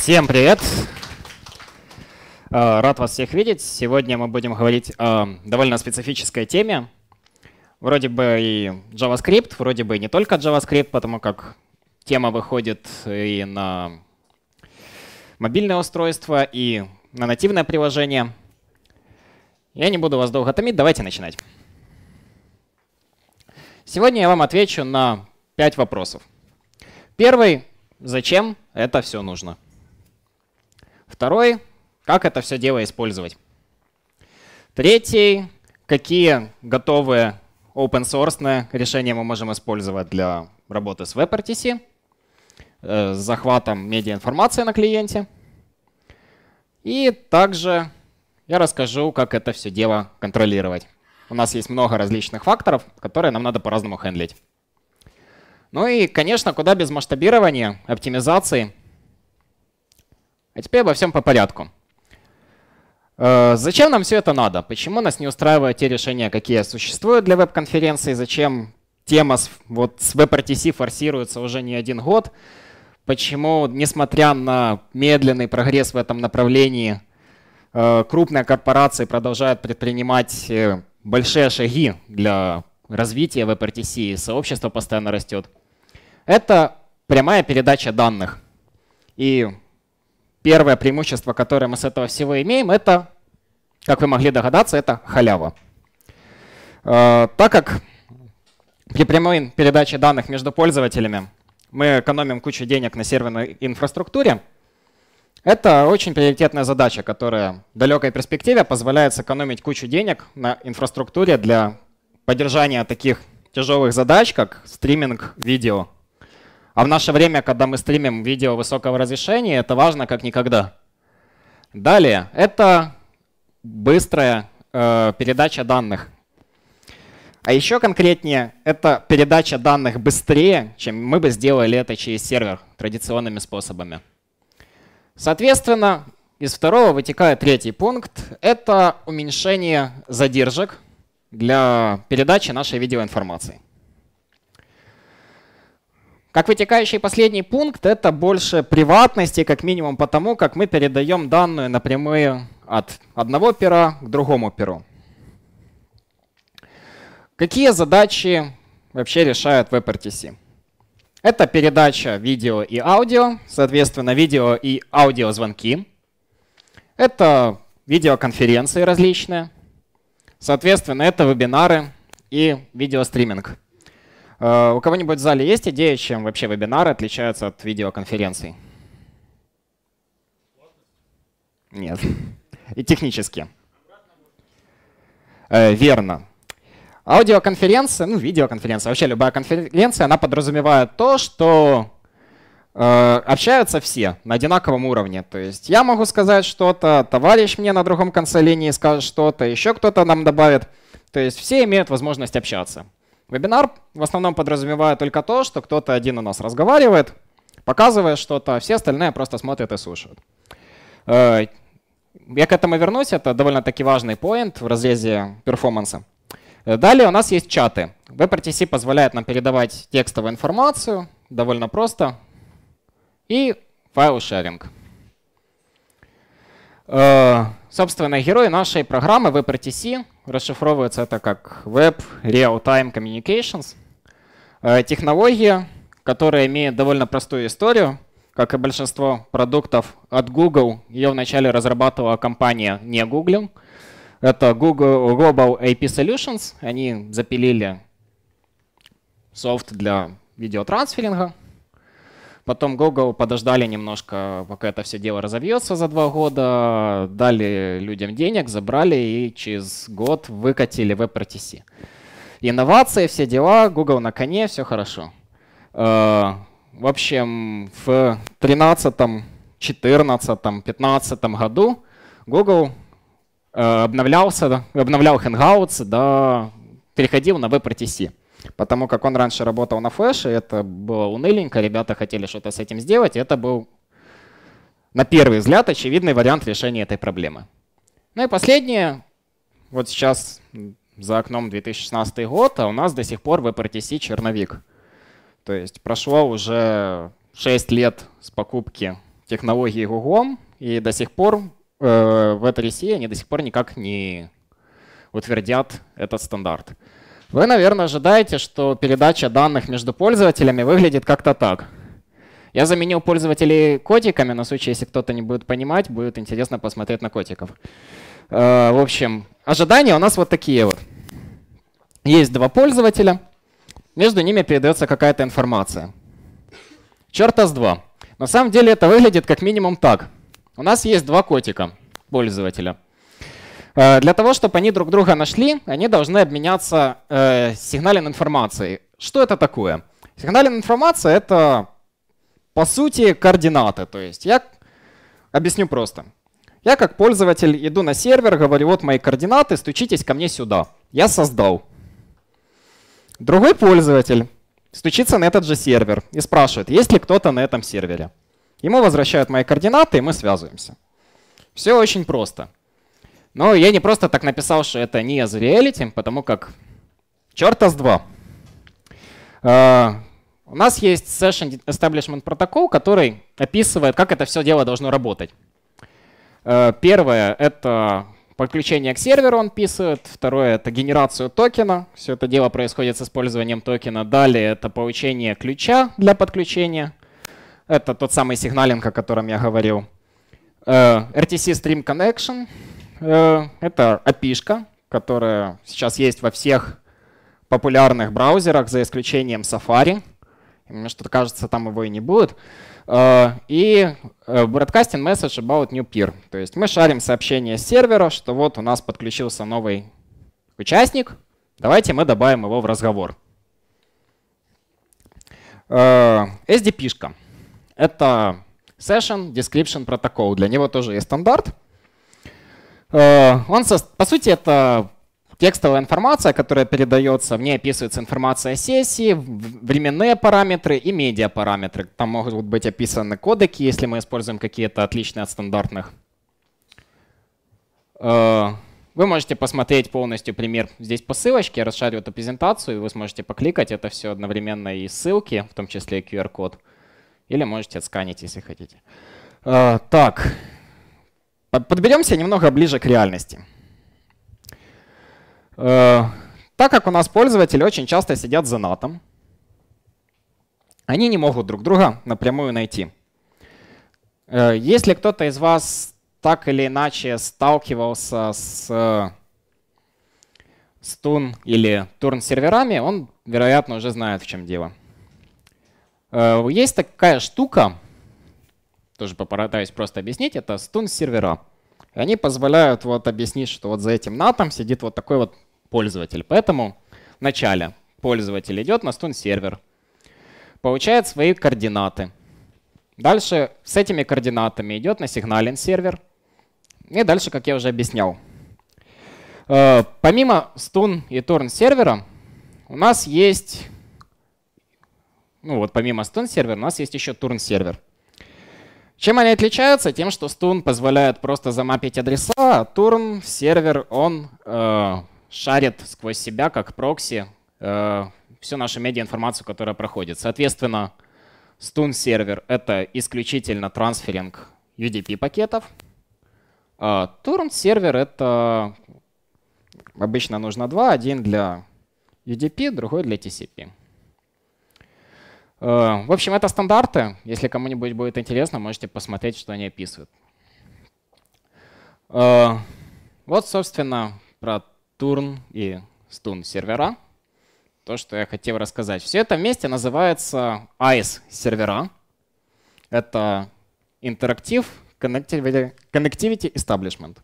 Всем привет! Э, рад вас всех видеть. Сегодня мы будем говорить о довольно специфической теме. Вроде бы и JavaScript, вроде бы и не только JavaScript, потому как тема выходит и на мобильное устройство, и на нативное приложение. Я не буду вас долго томить, давайте начинать. Сегодня я вам отвечу на пять вопросов. Первый — зачем это все нужно? Второй — как это все дело использовать? Третий — какие готовые open source решения мы можем использовать для работы с WebRTC, э, с захватом медиаинформации на клиенте. И также я расскажу, как это все дело контролировать. У нас есть много различных факторов, которые нам надо по-разному хендлить. Ну и, конечно, куда без масштабирования, оптимизации. А теперь обо всем по порядку. Э, зачем нам все это надо? Почему нас не устраивают те решения, какие существуют для веб-конференции? Зачем тема с, вот, с WebRTC форсируется уже не один год? Почему, несмотря на медленный прогресс в этом направлении, э, крупные корпорации продолжают предпринимать э, большие шаги для развития WebRTC, и сообщество постоянно растет? Это прямая передача данных. И первое преимущество, которое мы с этого всего имеем, это, как вы могли догадаться, это халява. Э, так как при прямой передаче данных между пользователями мы экономим кучу денег на серверной инфраструктуре, это очень приоритетная задача, которая в далекой перспективе позволяет сэкономить кучу денег на инфраструктуре для поддержания таких тяжелых задач, как стриминг видео а в наше время, когда мы стримим видео высокого разрешения, это важно как никогда. Далее, это быстрая э, передача данных. А еще конкретнее, это передача данных быстрее, чем мы бы сделали это через сервер традиционными способами. Соответственно, из второго вытекает третий пункт. Это уменьшение задержек для передачи нашей видеоинформации. Как вытекающий последний пункт, это больше приватности, как минимум потому, как мы передаем данные напрямую от одного пера к другому перу. Какие задачи вообще решает WebRTC? Это передача видео и аудио, соответственно, видео и аудиозвонки. Это видеоконференции различные. Соответственно, это вебинары и видеостриминг. Э, у кого-нибудь в зале есть идея, чем вообще вебинары отличаются от видеоконференций? Нет. И технически. Э, верно. Аудиоконференция, ну, видеоконференция, вообще любая конференция, она подразумевает то, что э, общаются все на одинаковом уровне. То есть я могу сказать что-то, товарищ мне на другом конце линии скажет что-то, еще кто-то нам добавит. То есть все имеют возможность общаться. Вебинар в основном подразумевает только то, что кто-то один у нас разговаривает, показывает что-то, а все остальные просто смотрят и слушают. Э, я к этому вернусь, это довольно-таки важный поинт в разрезе перформанса. Э, далее у нас есть чаты. WebRTC позволяет нам передавать текстовую информацию, довольно просто, и файл-шеринг. Э, собственно, герой нашей программы WebRTC расшифровывается это как Web Real-Time Communications. Э, технология, которая имеет довольно простую историю, как и большинство продуктов от Google, ее вначале разрабатывала компания не Google. Это Google Global AP Solutions. Они запилили софт для видеотрансферинга. Потом Google подождали немножко, пока это все дело разовьется за два года, дали людям денег, забрали и через год выкатили WebRTC. Инновации, все дела, Google на коне, все хорошо. Э, в общем, в 13, 14, 15 году Google э, обновлялся, обновлял Hangouts, да, переходил на WebRTC. Потому как он раньше работал на флеше, это было уныленько, ребята хотели что-то с этим сделать, это был, на первый взгляд, очевидный вариант решения этой проблемы. Ну и последнее, вот сейчас за окном 2016 год, а у нас до сих пор в WebRTC черновик. То есть прошло уже 6 лет с покупки технологии Google, и до сих пор э, в этой они до сих пор никак не утвердят этот стандарт. Вы, наверное, ожидаете, что передача данных между пользователями выглядит как-то так. Я заменил пользователей котиками, на случай, если кто-то не будет понимать, будет интересно посмотреть на котиков. Э, в общем, ожидания у нас вот такие вот. Есть два пользователя, между ними передается какая-то информация. Черта с два. На самом деле это выглядит как минимум так. У нас есть два котика пользователя. Э, для того, чтобы они друг друга нашли, они должны обменяться э, сигнальной информацией. Что это такое? Сигнальная информация — это, по сути, координаты. То есть я объясню просто. Я как пользователь иду на сервер, говорю, вот мои координаты, стучитесь ко мне сюда. Я создал. Другой пользователь стучится на этот же сервер и спрашивает, есть ли кто-то на этом сервере. Ему возвращают мои координаты, и мы связываемся. Все очень просто. Но я не просто так написал, что это не as reality, потому как черта с два. Uh, у нас есть Session Establishment Protocol, который описывает, как это все дело должно работать. Uh, первое — это Подключение к серверу он писает. Второе — это генерацию токена. Все это дело происходит с использованием токена. Далее это получение ключа для подключения. Это тот самый сигналинг, о котором я говорил. Э, RTC Stream Connection. Э, это API, которая сейчас есть во всех популярных браузерах, за исключением Safari. Мне что-то кажется, там его и не будет. Э, и э, broadcasting message about new peer. То есть мы шарим сообщение с сервера, что вот у нас подключился новый участник, давайте мы добавим его в разговор. SDP-шка. Это Session Description Protocol. Для него тоже есть стандарт. Он, по сути, это Текстовая информация, которая передается, в ней описывается информация сессии, временные параметры и медиапараметры. Там могут быть описаны кодеки, если мы используем какие-то отличные от стандартных. Э, вы можете посмотреть полностью пример здесь по ссылочке, я расшарю эту презентацию, и вы сможете покликать это все одновременно и ссылки, в том числе QR-код. Или можете отсканить, если хотите. Э, так, подберемся немного ближе к реальности. Э, так как у нас пользователи очень часто сидят за натом, они не могут друг друга напрямую найти. Э, если кто-то из вас так или иначе сталкивался с стун или турн серверами, он, вероятно, уже знает, в чем дело. Э, есть такая штука, тоже попытаюсь просто объяснить, это стун сервера. Они позволяют вот объяснить, что вот за этим натом сидит вот такой вот пользователь. Поэтому вначале пользователь идет на стун сервер, получает свои координаты. Дальше с этими координатами идет на сигнален сервер. И дальше, как я уже объяснял. Э, помимо стун и турн сервера у нас есть, ну вот помимо стун сервера у нас есть еще турн сервер. Чем они отличаются? Тем, что стун позволяет просто замапить адреса, а турн сервер он э, шарит сквозь себя, как прокси, э, всю нашу медиаинформацию, которая проходит. Соответственно, Stun сервер — это исключительно трансферинг UDP пакетов. А Torrent сервер — это обычно нужно два, один для UDP, другой для TCP. Э, в общем, это стандарты. Если кому-нибудь будет интересно, можете посмотреть, что они описывают. Э, вот, собственно, про Turn и Stun сервера. То, что я хотел рассказать. Все это вместе называется ICE сервера. Это Connectivity, Connectivity Establishment.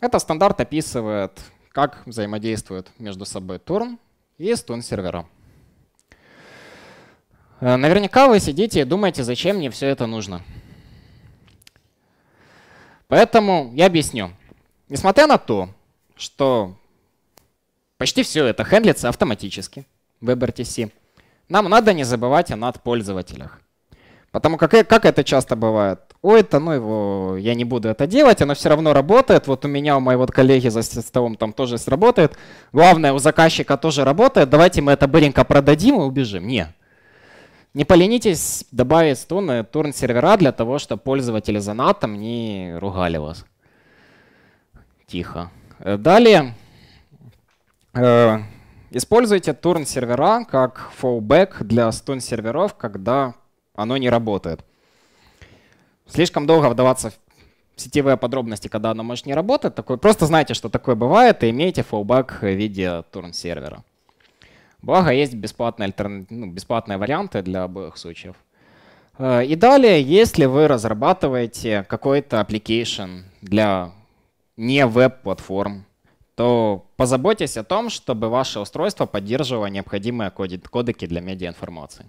Это стандарт описывает, как взаимодействуют между собой Turn и Stun сервера. Э, наверняка вы сидите и думаете, зачем мне все это нужно. Поэтому я объясню. Несмотря на то, что почти все это хендлится автоматически в WebRTC, нам надо не забывать о надпользователях. Потому как, э, как это часто бывает. Ой, это ну его, я не буду это делать, оно все равно работает. Вот у меня, у моего коллеги за столом там тоже сработает. Главное, у заказчика тоже работает. Давайте мы это быренько продадим и убежим. Не. Не поленитесь добавить стуны турн сервера для того, чтобы пользователи за натом не ругали вас. Тихо. Э, далее э, используйте турн сервера как fallback для стун серверов, когда оно не работает. Слишком долго вдаваться в сетевые подробности, когда оно может не работать. Такой, просто знайте, что такое бывает, и имейте fallback в виде турн сервера. Благо, есть бесплатные, альтерна... ну, бесплатные варианты для обоих случаев. Э, и далее, если вы разрабатываете какой-то application для не веб-платформ, то позаботьтесь о том, чтобы ваше устройство поддерживало необходимые кодеки для медиаинформации.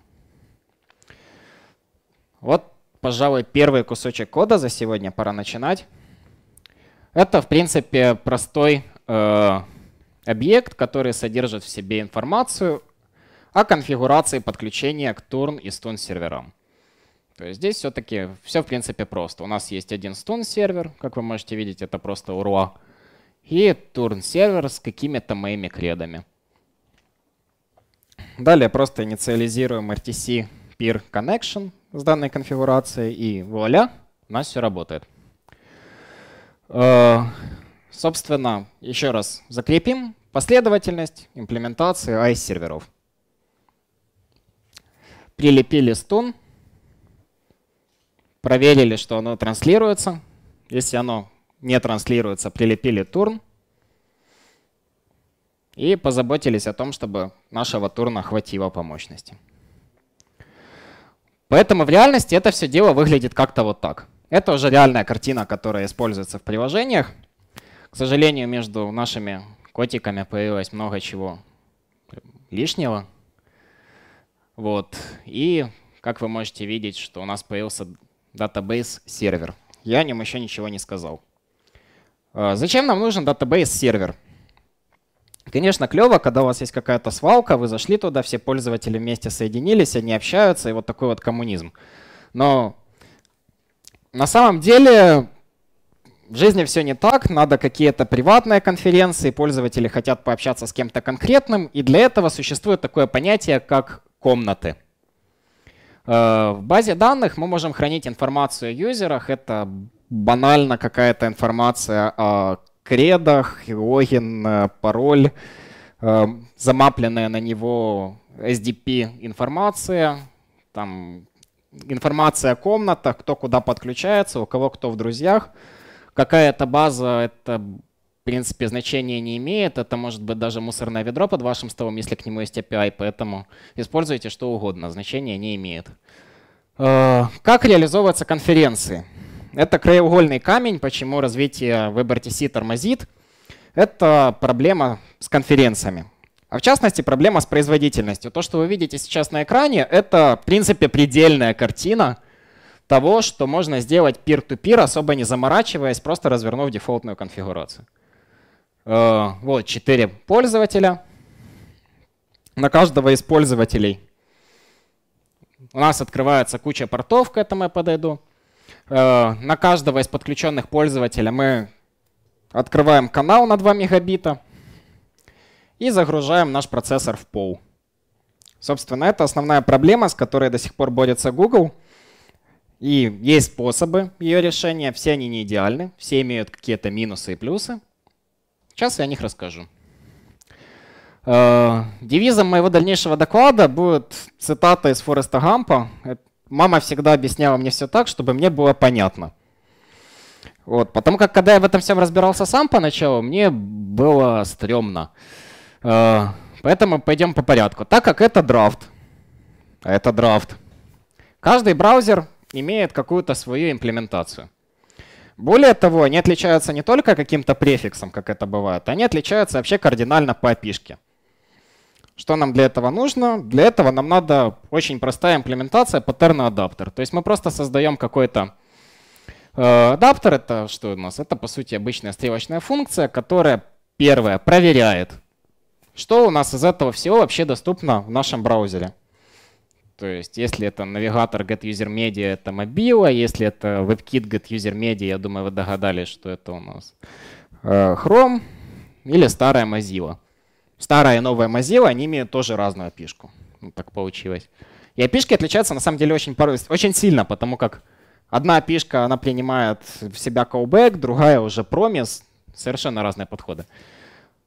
Вот, пожалуй, первый кусочек кода за сегодня, пора начинать. Это, в принципе, простой э, объект, который содержит в себе информацию о конфигурации подключения к Turn и Stun серверам. То есть здесь все-таки все в принципе просто. У нас есть один Stun сервер, как вы можете видеть, это просто URL, и Turn сервер с какими-то моими кредами. Далее просто инициализируем RTC peer connection с данной конфигурацией, и вуаля, у нас все работает. Э, собственно, еще раз закрепим последовательность имплементации ICE-серверов. Прилепили стун, проверили, что оно транслируется. Если оно не транслируется, прилепили турн. И позаботились о том, чтобы нашего турна хватило по мощности. Поэтому в реальности это все дело выглядит как-то вот так. Это уже реальная картина, которая используется в приложениях. К сожалению, между нашими котиками появилось много чего лишнего. Вот. И, как вы можете видеть, что у нас появился database сервер. Я о нем еще ничего не сказал. А, зачем нам нужен database сервер? Конечно, клево, когда у вас есть какая-то свалка, вы зашли туда, все пользователи вместе соединились, они общаются, и вот такой вот коммунизм. Но на самом деле в жизни все не так, надо какие-то приватные конференции, пользователи хотят пообщаться с кем-то конкретным, и для этого существует такое понятие, как комнаты. Э, в базе данных мы можем хранить информацию о юзерах, это банально какая-то информация о кредах, логин, э, пароль, э, замапленная на него SDP информация, там информация о комнатах, кто куда подключается, у кого кто в друзьях. Какая-то база, это в принципе значения не имеет. Это может быть даже мусорное ведро под вашим столом, если к нему есть API, поэтому используйте что угодно, значения не имеет. Э, как реализовываются конференции? Это краеугольный камень, почему развитие WebRTC тормозит. Это проблема с конференциями. А в частности, проблема с производительностью. То, что вы видите сейчас на экране, это, в принципе, предельная картина того, что можно сделать peer-to-peer, -peer, особо не заморачиваясь, просто развернув дефолтную конфигурацию. Э, вот четыре пользователя. На каждого из пользователей у нас открывается куча портов, к этому я подойду. Э, на каждого из подключенных пользователя мы открываем канал на 2 мегабита и загружаем наш процессор в пол. Собственно, это основная проблема, с которой до сих пор борется Google. И есть способы ее решения, все они не идеальны, все имеют какие-то минусы и плюсы. Сейчас я о них расскажу. Э, девизом моего дальнейшего доклада будет цитата из Фореста Гампа. Мама всегда объясняла мне все так, чтобы мне было понятно. Вот, потому как, когда я в этом всем разбирался сам поначалу, мне было стрёмно. Э, поэтому пойдем по порядку. Так как это драфт, а это драфт, каждый браузер имеет какую-то свою имплементацию. Более того, они отличаются не только каким-то префиксом, как это бывает, они отличаются вообще кардинально по опишке. Что нам для этого нужно? Для этого нам надо очень простая имплементация паттерна адаптер. То есть мы просто создаем какой-то э, адаптер. Это что у нас? Это по сути обычная стрелочная функция, которая первая проверяет, что у нас из этого всего вообще доступно в нашем браузере. То есть если это навигатор GetUserMedia, это мобила. Если это WebKit GetUserMedia, я думаю, вы догадались, что это у нас э, Chrome или старая Mozilla. Старая и новая Mozilla, они имеют тоже разную опишку. Вот так получилось. И api отличаются на самом деле очень, очень сильно, потому как одна api она принимает в себя callback, другая уже promise, совершенно разные подходы.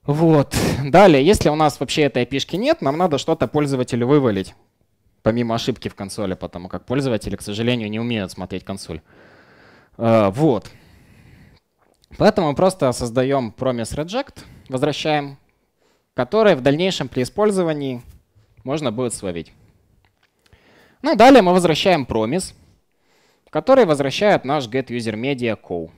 Вот. Далее, если у нас вообще этой api нет, нам надо что-то пользователю вывалить, помимо ошибки в консоли, потому как пользователи, к сожалению, не умеют смотреть консоль. Uh, вот. Поэтому мы просто создаем promise reject, возвращаем, который в дальнейшем при использовании можно будет словить. Ну, далее мы возвращаем promise, который возвращает наш getUserMedia call.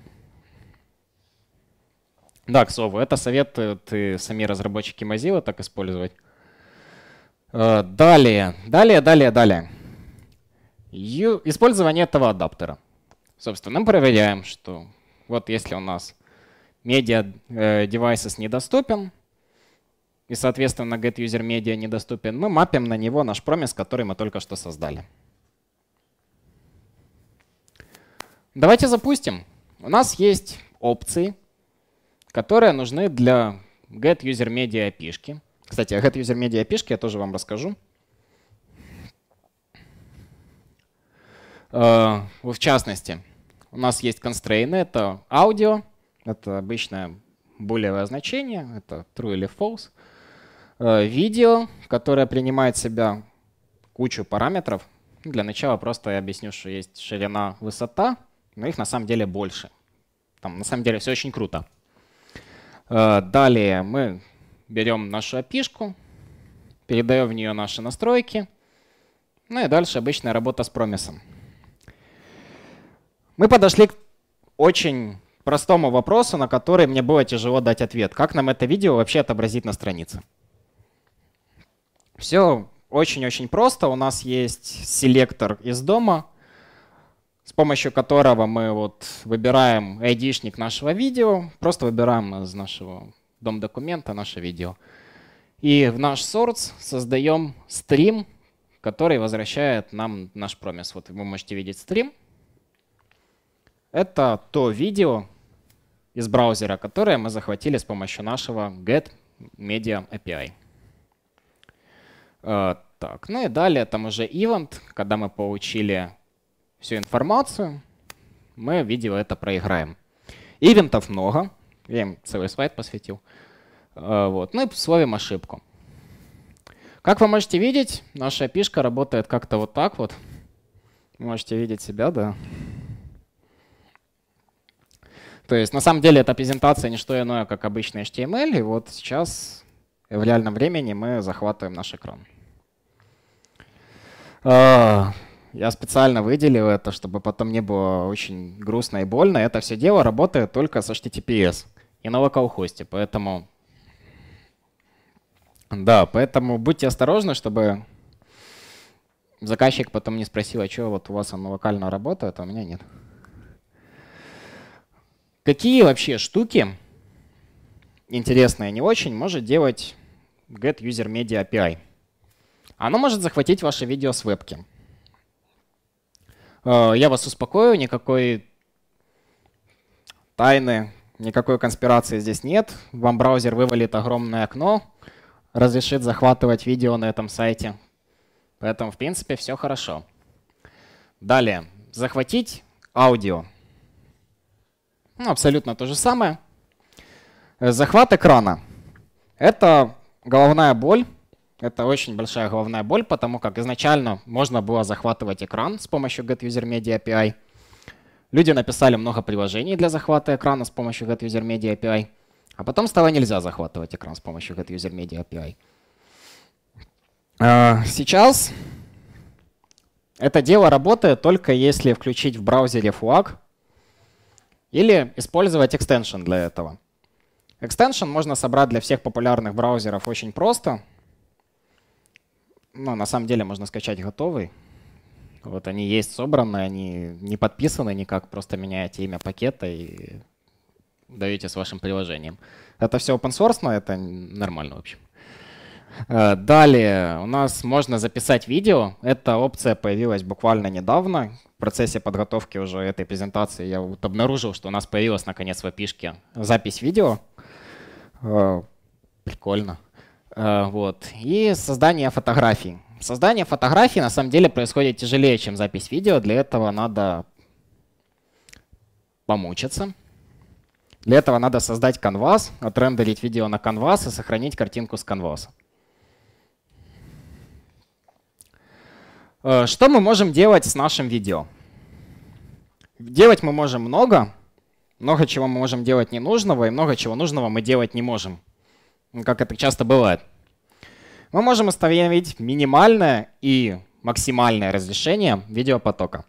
Да, к слову, это советуют и сами разработчики Mozilla так использовать. Э, далее, далее, далее, далее. Ю, использование этого адаптера. Собственно, мы проверяем, что вот если у нас media э, devices недоступен, и, соответственно, getUserMedia недоступен, мы мапим на него наш промис, который мы только что создали. Давайте запустим. У нас есть опции, которые нужны для getUserMedia API. Кстати, о getUserMedia API я тоже вам расскажу. Э, в частности, у нас есть constraint, это аудио, это обычное булевое значение, это true или false. Э, видео, которое принимает в себя кучу параметров. Для начала просто я объясню, что есть ширина, высота, но их на самом деле больше. Там на самом деле все очень круто. Э, далее мы берем нашу api передаем в нее наши настройки. Ну и дальше обычная работа с промисом. Мы подошли к очень простому вопросу, на который мне было тяжело дать ответ. Как нам это видео вообще отобразить на странице? Все очень-очень просто. У нас есть селектор из дома, с помощью которого мы вот выбираем ID-шник нашего видео, просто выбираем из нашего дом-документа наше видео. И в наш source создаем стрим, который возвращает нам наш промис. Вот вы можете видеть стрим. Это то видео из браузера, которое мы захватили с помощью нашего get media API. Uh, так, ну и далее там уже event, когда мы получили всю информацию, мы видео это проиграем. Ивентов много, я им целый слайд посвятил. Uh, вот. Ну и словим ошибку. Как вы можете видеть, наша пишка работает как-то вот так вот. Можете видеть себя, да. То есть на самом деле эта презентация не что иное, как обычный HTML. И вот сейчас в реальном времени мы захватываем наш экран. А, я специально выделил это, чтобы потом не было очень грустно и больно. Это все дело работает только с HTTPS и на локалхосте, поэтому... Да, поэтому будьте осторожны, чтобы заказчик потом не спросил, а что вот у вас оно локально работает, а у меня нет. Какие вообще штуки, интересные не очень, может делать Get User Media API? Оно может захватить ваше видео с вебки. Э, я вас успокою, никакой тайны, никакой конспирации здесь нет. Вам браузер вывалит огромное окно, разрешит захватывать видео на этом сайте. Поэтому, в принципе, все хорошо. Далее, захватить аудио. Ну, абсолютно то же самое. Захват экрана. Это головная боль. Это очень большая головная боль, потому как изначально можно было захватывать экран с помощью GetUserMedia API. Люди написали много приложений для захвата экрана с помощью GetUserMedia API. А потом стало нельзя захватывать экран с помощью GetUserMedia API. Э, сейчас это дело работает только если включить в браузере флаг или использовать экстеншн для этого. Экстеншн можно собрать для всех популярных браузеров очень просто. Ну, на самом деле можно скачать готовый. Вот они есть собраны, они не подписаны никак, просто меняете имя пакета и даете с вашим приложением. Это все open source, это нормально в общем. Э, далее у нас можно записать видео. Эта опция появилась буквально недавно процессе подготовки уже этой презентации я вот обнаружил, что у нас появилась наконец в опишке запись видео. Э, прикольно. Э, вот. И создание фотографий. Создание фотографий на самом деле происходит тяжелее, чем запись видео. Для этого надо помучиться. Для этого надо создать канвас, отрендерить видео на канвас и сохранить картинку с канваса. Э, что мы можем делать с нашим видео? Делать мы можем много. Много чего мы можем делать ненужного, и много чего нужного мы делать не можем. Как это часто бывает. Мы можем установить минимальное и максимальное разрешение видеопотока.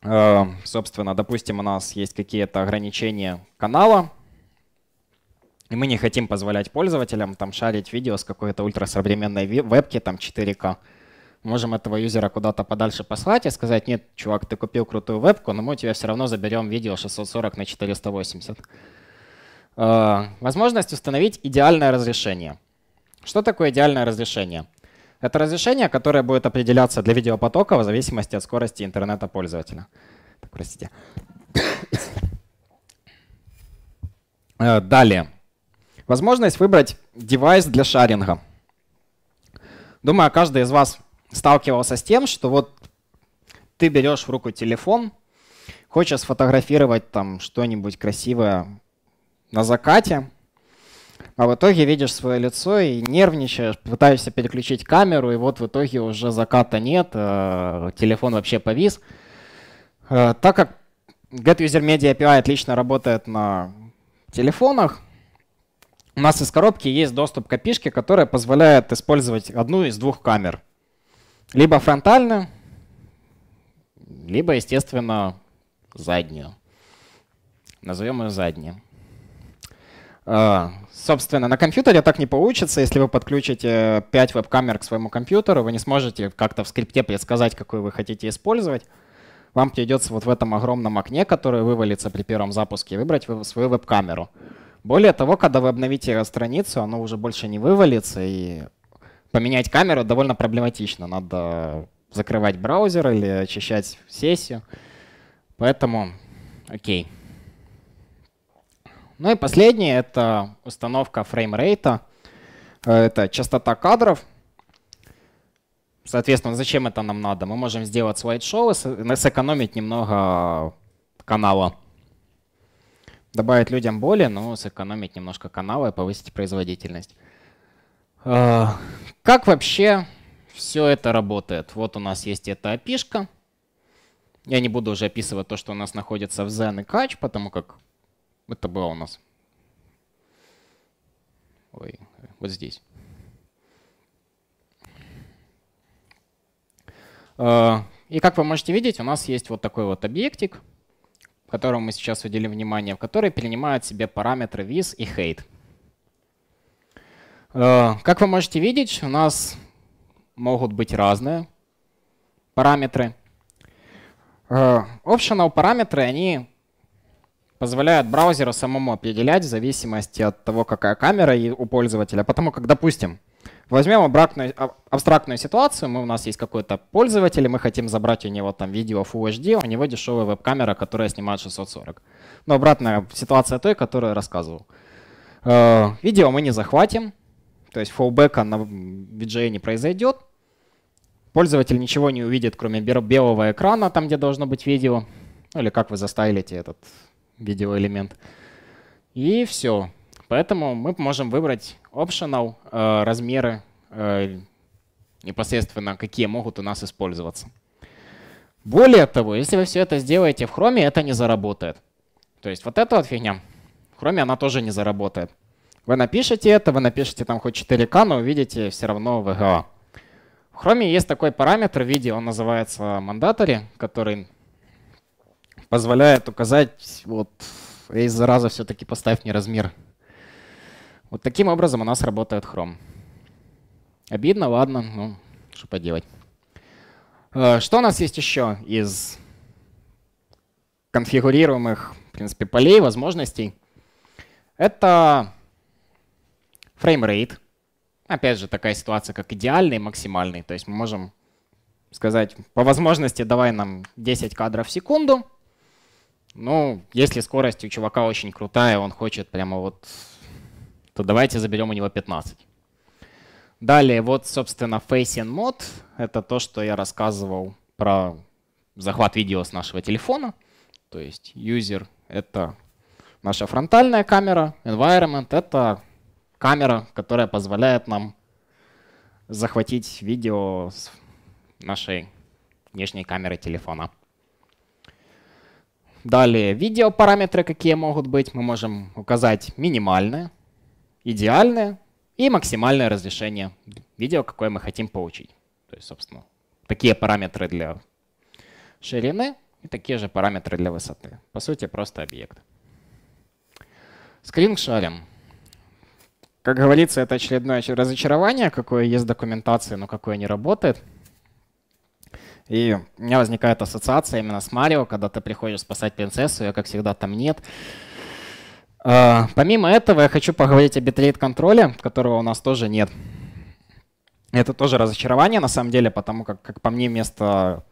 Э, собственно, допустим, у нас есть какие-то ограничения канала, и мы не хотим позволять пользователям там шарить видео с какой-то ультрасовременной вебки, там 4К. Можем этого юзера куда-то подальше послать и сказать, нет, чувак, ты купил крутую вебку, но мы у тебя все равно заберем видео 640 на 480. Э, возможность установить идеальное разрешение. Что такое идеальное разрешение? Это разрешение, которое будет определяться для видеопотока в зависимости от скорости интернета пользователя. Так, простите. Э, далее. Возможность выбрать девайс для шаринга. Думаю, каждый из вас сталкивался с тем, что вот ты берешь в руку телефон, хочешь сфотографировать там что-нибудь красивое на закате, а в итоге видишь свое лицо и нервничаешь, пытаешься переключить камеру, и вот в итоге уже заката нет, э, телефон вообще повис. Э, так как Get User Media API отлично работает на телефонах, у нас из коробки есть доступ к API, которая позволяет использовать одну из двух камер. Либо фронтальную, либо, естественно, заднюю. Назовем ее задней. А, собственно, на компьютере так не получится. Если вы подключите 5 веб-камер к своему компьютеру, вы не сможете как-то в скрипте предсказать, какую вы хотите использовать. Вам придется вот в этом огромном окне, которое вывалится при первом запуске, выбрать свою веб-камеру. Более того, когда вы обновите страницу, оно уже больше не вывалится, и поменять камеру довольно проблематично. Надо закрывать браузер или очищать сессию. Поэтому, окей. Ну и последнее — это установка фреймрейта. Это частота кадров. Соответственно, зачем это нам надо? Мы можем сделать слайд-шоу и сэкономить немного канала. Добавить людям боли, но сэкономить немножко канала и повысить производительность. А, как вообще все это работает? Вот у нас есть эта api Я не буду уже описывать то, что у нас находится в Zen и Catch, потому как это было у нас. Ой, вот здесь. А, и как вы можете видеть, у нас есть вот такой вот объектик, которому мы сейчас уделим внимание, в который принимает себе параметры vis и height. А, как вы можете видеть, у нас могут быть разные параметры. А, optional параметры, они позволяют браузеру самому определять в зависимости от того, какая камера у пользователя. Потому как, допустим, возьмем абстрактную, абстрактную ситуацию, мы, у нас есть какой-то пользователь, и мы хотим забрать у него там видео Full HD, у него дешевая веб-камера, которая снимает 640. Но обратная ситуация той, которую я рассказывал. Э, видео мы не захватим, то есть фоллбека на VGA не произойдет. Пользователь ничего не увидит, кроме белого экрана, там, где должно быть видео. Ну, или как вы застайлите этот видеоэлемент. И все. Поэтому мы можем выбрать optional э, размеры, э, непосредственно какие могут у нас использоваться. Более того, если вы все это сделаете в Chrome, это не заработает. То есть вот эта вот фигня, в Chrome она тоже не заработает. Вы напишете это, вы напишете там хоть 4К, но увидите все равно VGA. В Chrome есть такой параметр в виде, он называется mandatory, который позволяет указать, вот, эй, зараза, все-таки поставь мне размер. Вот таким образом у нас работает Chrome. Обидно, ладно, ну, что поделать. Э, что у нас есть еще из конфигурируемых, в принципе, полей, возможностей? Это фреймрейт. Опять же, такая ситуация, как идеальный и максимальный. То есть мы можем сказать, по возможности давай нам 10 кадров в секунду, ну, если скорость у чувака очень крутая, он хочет прямо вот, то давайте заберем у него 15. Далее, вот, собственно, Facing Mode. Это то, что я рассказывал про захват видео с нашего телефона. То есть user — это наша фронтальная камера, environment — это камера, которая позволяет нам захватить видео с нашей внешней камеры телефона. Далее, видео параметры какие могут быть. Мы можем указать минимальное, идеальное и максимальное разрешение видео, какое мы хотим получить. То есть, собственно, такие параметры для ширины и такие же параметры для высоты. По сути, просто объект. Скриншарим. Как говорится, это очередное разочарование, какое есть в документации, но какое не работает. И у меня возникает ассоциация именно с Марио, когда ты приходишь спасать принцессу, ее, как всегда, там нет. Э, помимо этого, я хочу поговорить о битрейт контроле, которого у нас тоже нет. Это тоже разочарование, на самом деле, потому как, как по мне, вместо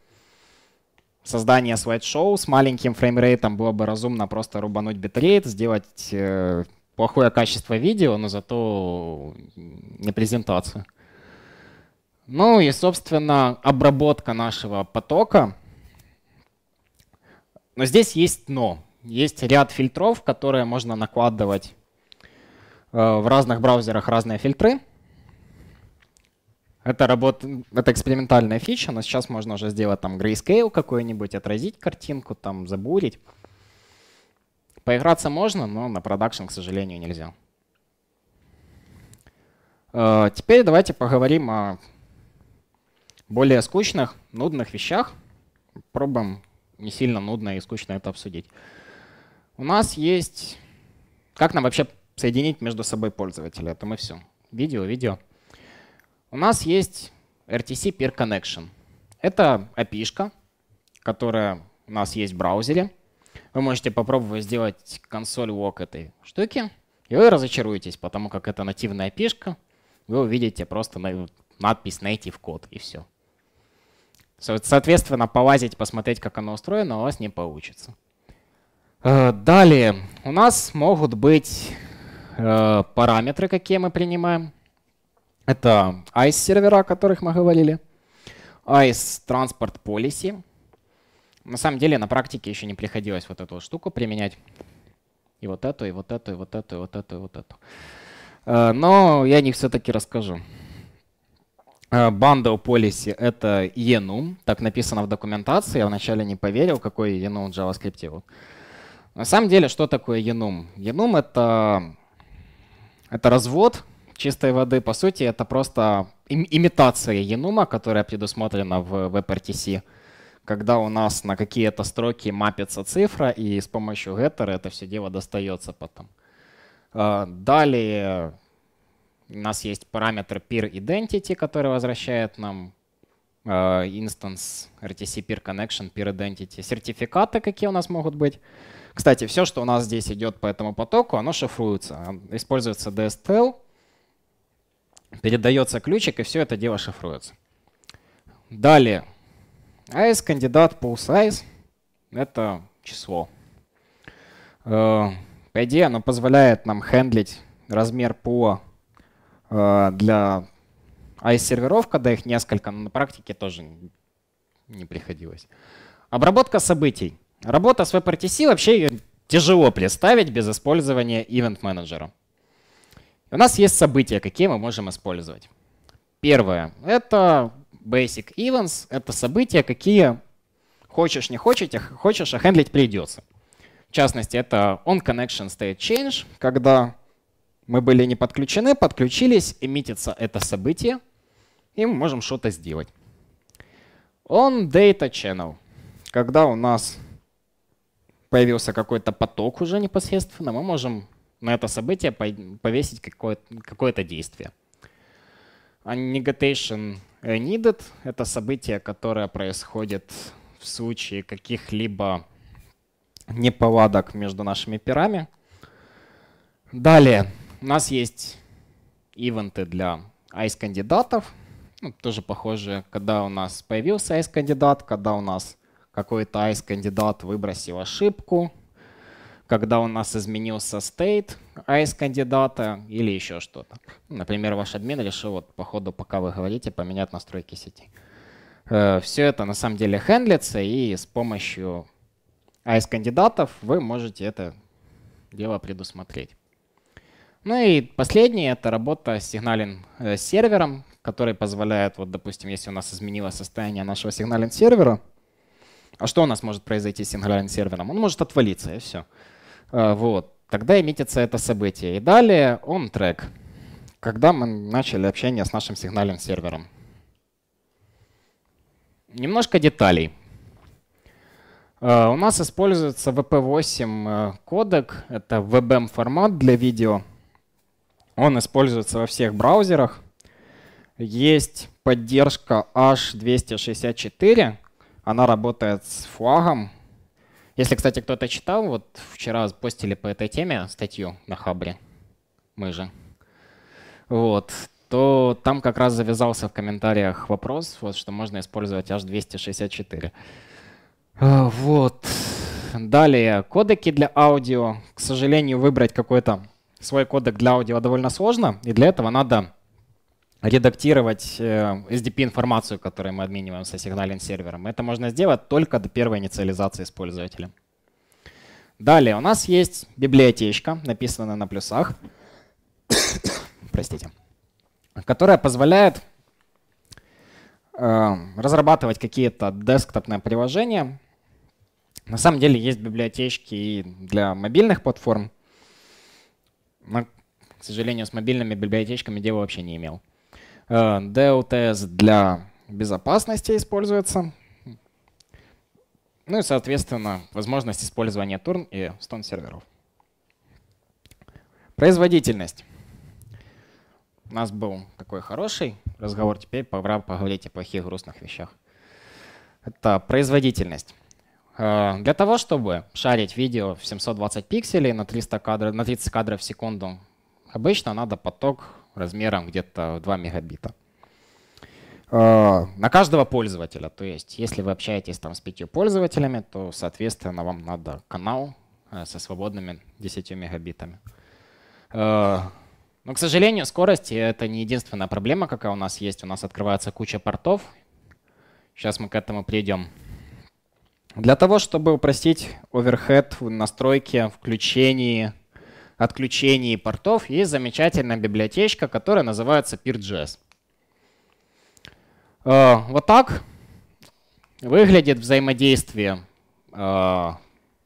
создания слайд-шоу с маленьким фреймрейтом было бы разумно просто рубануть битрейт, сделать э, плохое качество видео, но зато не презентацию. Ну и, собственно, обработка нашего потока. Но здесь есть но. Есть ряд фильтров, которые можно накладывать э, в разных браузерах разные фильтры. Это, работ... это экспериментальная фича, но сейчас можно уже сделать там grayscale какой-нибудь, отразить картинку, там забурить. Поиграться можно, но на продакшн, к сожалению, нельзя. Э, теперь давайте поговорим о более скучных, нудных вещах. Пробуем не сильно нудно и скучно это обсудить. У нас есть... Как нам вообще соединить между собой пользователей? Это мы все. Видео, видео. У нас есть RTC Peer Connection. Это API, которая у нас есть в браузере. Вы можете попробовать сделать консоль лог этой штуки, и вы разочаруетесь, потому как это нативная API. Вы увидите просто надпись Native Code, и все. Соответственно, полазить, посмотреть, как оно устроено, у вас не получится. Э, далее, у нас могут быть э, параметры, какие мы принимаем. Это ICE сервера, о которых мы говорили. ICE Transport Policy. На самом деле на практике еще не приходилось вот эту штуку применять. И вот эту, и вот эту, и вот эту, и вот эту, и вот эту. Э, но я о них все-таки расскажу. Bundle Policy — это enum, так написано в документации. Я вначале не поверил, какой enum в JavaScript. Вот. На самом деле, что такое enum? Enum — это, это развод чистой воды. По сути, это просто им, имитация enum, которая предусмотрена в WebRTC, когда у нас на какие-то строки мапится цифра, и с помощью getter это все дело достается потом. А, далее у нас есть параметр peer identity, который возвращает нам uh, instance RTC peer connection, peer identity, сертификаты, какие у нас могут быть. Кстати, все, что у нас здесь идет по этому потоку, оно шифруется. Используется DSTL, передается ключик, и все это дело шифруется. Далее. AS кандидат по size — это число. Uh, по идее, оно позволяет нам хендлить размер Э, для ICE-серверов, когда их несколько, но на практике тоже не приходилось. Обработка событий. Работа с WebRTC вообще тяжело представить без использования Event Manager. У нас есть события, какие мы можем использовать. Первое — это Basic Events. Это события, какие хочешь, не хочешь, хочешь, а хендлить придется. В частности, это On-Connection State Change, когда мы были не подключены, подключились, эмитится это событие, и мы можем что-то сделать. On Data Channel. Когда у нас появился какой-то поток уже непосредственно, мы можем на это событие повесить какое-то какое действие. Negation needed — это событие, которое происходит в случае каких-либо неполадок между нашими пирами. Далее у нас есть ивенты для ICE-кандидатов. Ну, тоже похоже, когда у нас появился ICE-кандидат, когда у нас какой-то ICE-кандидат выбросил ошибку, когда у нас изменился state, AIS кандидата или еще что-то. Например, ваш админ решил вот по ходу, пока вы говорите, поменять настройки сети. Э, Все это на самом деле хендлится, и с помощью AIS кандидатов вы можете это дело предусмотреть. Ну и последнее — это работа с сигнален э, сервером, который позволяет, вот, допустим, если у нас изменилось состояние нашего сигнален сервера, а что у нас может произойти с сигнален сервером? Он может отвалиться, и все. Э, вот. Тогда эмитится это событие. И далее он трек, когда мы начали общение с нашим сигнальным сервером. Немножко деталей. Э, у нас используется VP8 кодек, это WebM формат для видео. Он используется во всех браузерах. Есть поддержка H264. Она работает с флагом. Если, кстати, кто-то читал, вот вчера постили по этой теме статью на Хабре, мы же, вот, то там как раз завязался в комментариях вопрос, вот, что можно использовать H264. А, вот. Далее, кодеки для аудио. К сожалению, выбрать какой-то свой кодек для аудио довольно сложно, и для этого надо редактировать э, SDP-информацию, которую мы обмениваем со сигнальным сервером. Это можно сделать только до первой инициализации с пользователем. Далее у нас есть библиотечка, написанная на плюсах, простите, которая позволяет э, разрабатывать какие-то десктопные приложения. На самом деле есть библиотечки и для мобильных платформ. Но, к сожалению, с мобильными библиотечками дела вообще не имел. DLTS э, для безопасности используется. Ну и, соответственно, возможность использования Turn и Stone серверов. Производительность. У нас был такой хороший разговор, теперь пора поговорить о плохих грустных вещах. Это производительность. Э, для того, чтобы шарить видео в 720 пикселей на, 300 кадров, на 30 кадров в секунду, обычно надо поток размером где-то 2 мегабита. Э, на каждого пользователя. То есть, если вы общаетесь там с пятью пользователями, то, соответственно, вам надо канал э, со свободными 10 мегабитами. Но, к сожалению, скорость — это не единственная проблема, какая у нас есть. У нас открывается куча портов. Сейчас мы к этому придем. Для того, чтобы упростить оверхед в настройке, включении, отключении портов, есть замечательная библиотечка, которая называется PeerJS. Э, вот так выглядит взаимодействие э,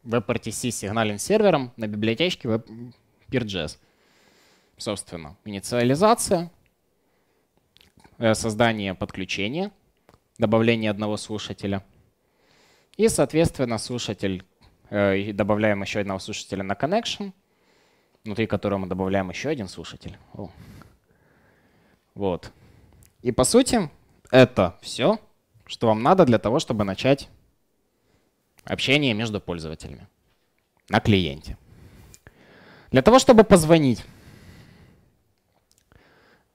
WebRTC с сигнальным сервером на библиотечке PeerJS. Собственно, инициализация, э, создание подключения, добавление одного слушателя — и, соответственно, слушатель, э, добавляем еще одного слушателя на connection, внутри которого мы добавляем еще один слушатель. О. Вот. И по сути, это все, что вам надо для того, чтобы начать общение между пользователями на клиенте. Для того, чтобы позвонить,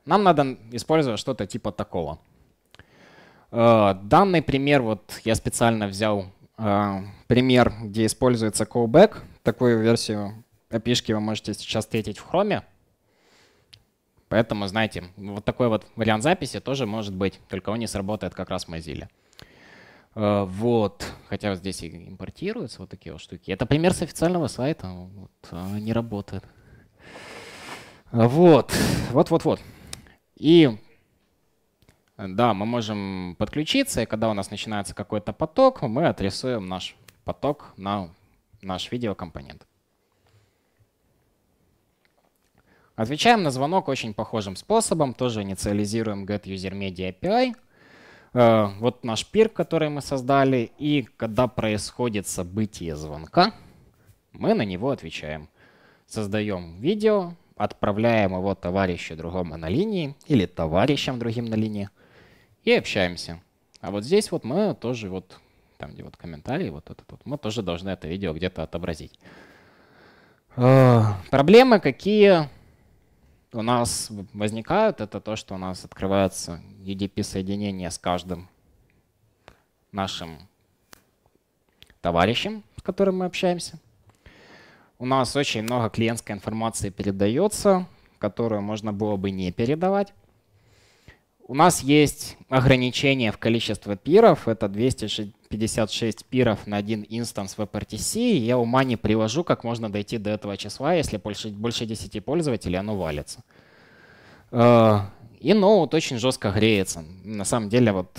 нам надо использовать что-то типа такого — данный пример, вот я специально взял э, пример, где используется callback. Такую версию API вы можете сейчас встретить в Chrome. Поэтому, знаете, вот такой вот вариант записи тоже может быть, только он не сработает как раз в Mozilla. Э, вот, хотя вот здесь и импортируются вот такие вот штуки. Это пример с официального сайта, вот, не работает. Вот, вот, вот, вот. И да, мы можем подключиться, и когда у нас начинается какой-то поток, мы отрисуем наш поток на наш видеокомпонент. Отвечаем на звонок очень похожим способом, тоже инициализируем getUserMediaAPI. Э, вот наш пир, который мы создали, и когда происходит событие звонка, мы на него отвечаем. Создаем видео, отправляем его товарищу другому на линии или товарищам другим на линии – и общаемся. А вот здесь вот мы тоже вот, там где вот комментарии, вот этот вот, мы тоже должны это видео где-то отобразить. А, проблемы какие у нас возникают, это то, что у нас открывается UDP-соединение с каждым нашим товарищем, с которым мы общаемся. у нас очень много клиентской информации передается, которую можно было бы не передавать. У нас есть ограничение в количестве пиров, это 256 пиров на один инстанс WebRTC. Я ума не привожу, как можно дойти до этого числа, если больше, больше 10 пользователей, оно валится. Э, и ноут очень жестко греется. На самом деле, вот